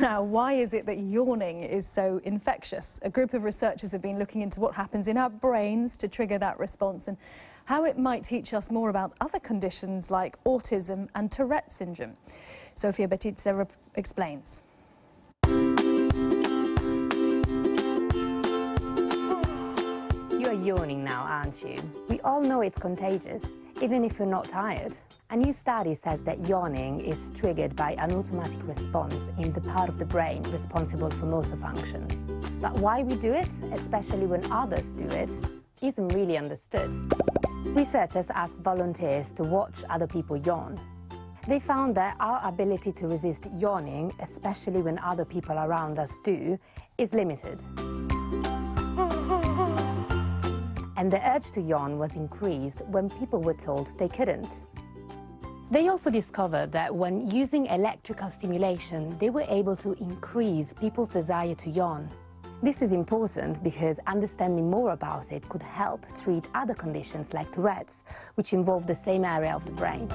Now, why is it that yawning is so infectious? A group of researchers have been looking into what happens in our brains to trigger that response and how it might teach us more about other conditions like autism and Tourette syndrome. Sofia Bettiza explains. You're yawning now, aren't you? We all know it's contagious, even if you're not tired. A new study says that yawning is triggered by an automatic response in the part of the brain responsible for motor function. But why we do it, especially when others do it, isn't really understood. Researchers asked volunteers to watch other people yawn. They found that our ability to resist yawning, especially when other people around us do, is limited. And the urge to yawn was increased when people were told they couldn't. They also discovered that when using electrical stimulation, they were able to increase people's desire to yawn. This is important because understanding more about it could help treat other conditions like Tourette's, which involve the same area of the brain.